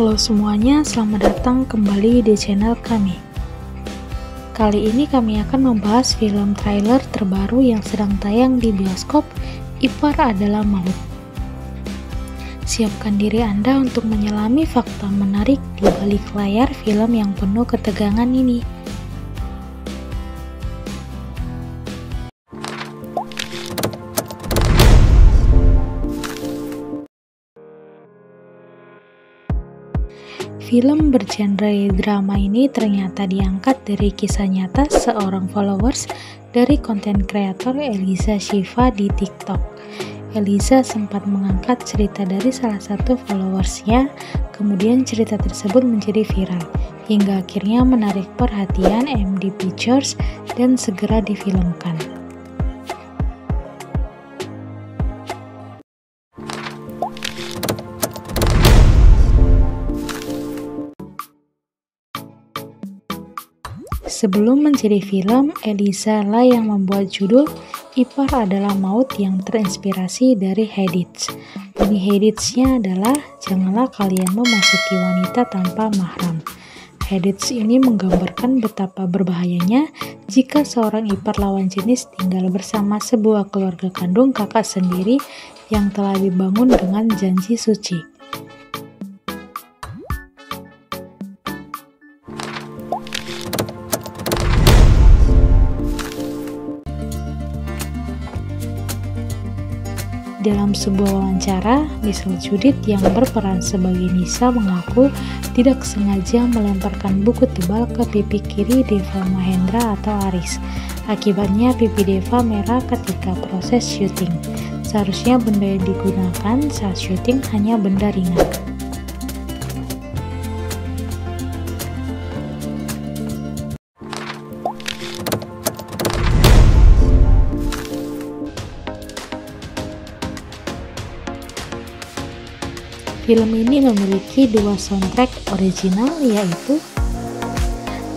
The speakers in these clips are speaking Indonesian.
Halo semuanya, selamat datang kembali di channel kami. Kali ini kami akan membahas film trailer terbaru yang sedang tayang di bioskop, Ipar adalah Maut. Siapkan diri Anda untuk menyelami fakta menarik di balik layar film yang penuh ketegangan ini. Film bergenre drama ini ternyata diangkat dari kisah nyata seorang followers dari konten kreator Eliza Shiva di TikTok. Eliza sempat mengangkat cerita dari salah satu followersnya, kemudian cerita tersebut menjadi viral, hingga akhirnya menarik perhatian MD Pictures dan segera difilmkan. Sebelum menjadi film, Elisa lah yang membuat judul Ipar adalah Maut yang terinspirasi dari Hadits. Bunyi Haditsnya adalah Janganlah kalian memasuki wanita tanpa mahram. Hadits ini menggambarkan betapa berbahayanya jika seorang ipar lawan jenis tinggal bersama sebuah keluarga kandung kakak sendiri yang telah dibangun dengan janji suci. Dalam sebuah wawancara, Michelle Judith yang berperan sebagai Nisa mengaku tidak sengaja melemparkan buku tebal ke pipi kiri Deva Mahendra atau Aris. Akibatnya pipi Deva merah ketika proses syuting. Seharusnya benda yang digunakan saat syuting hanya benda ringan. Film ini memiliki dua soundtrack original yaitu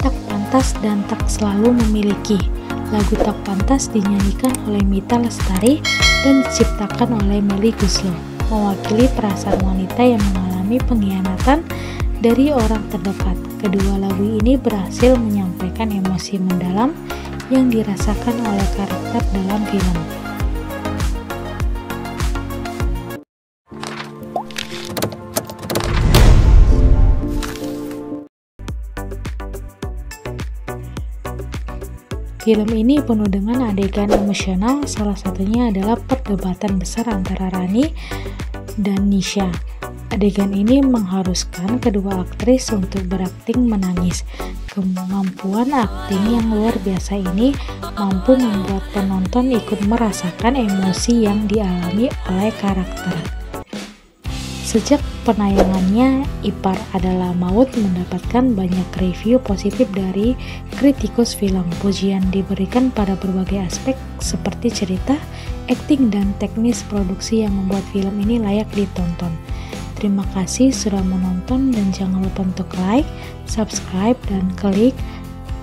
Tak Pantas dan Tak Selalu Memiliki. Lagu Tak Pantas dinyanyikan oleh Mita Lestari dan diciptakan oleh Meli Guslo, mewakili perasaan wanita yang mengalami pengkhianatan dari orang terdekat. Kedua lagu ini berhasil menyampaikan emosi mendalam yang dirasakan oleh karakter dalam film. Film ini penuh dengan adegan emosional, salah satunya adalah perdebatan besar antara Rani dan Nisha. Adegan ini mengharuskan kedua aktris untuk berakting menangis. Kemampuan akting yang luar biasa ini mampu membuat penonton ikut merasakan emosi yang dialami oleh karakter. Sejak penayangannya, Ipar adalah Maut mendapatkan banyak review positif dari kritikus film. Pujian diberikan pada berbagai aspek seperti cerita, akting, dan teknis produksi yang membuat film ini layak ditonton. Terima kasih sudah menonton dan jangan lupa untuk like, subscribe, dan klik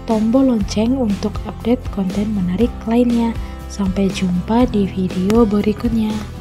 tombol lonceng untuk update konten menarik lainnya. Sampai jumpa di video berikutnya.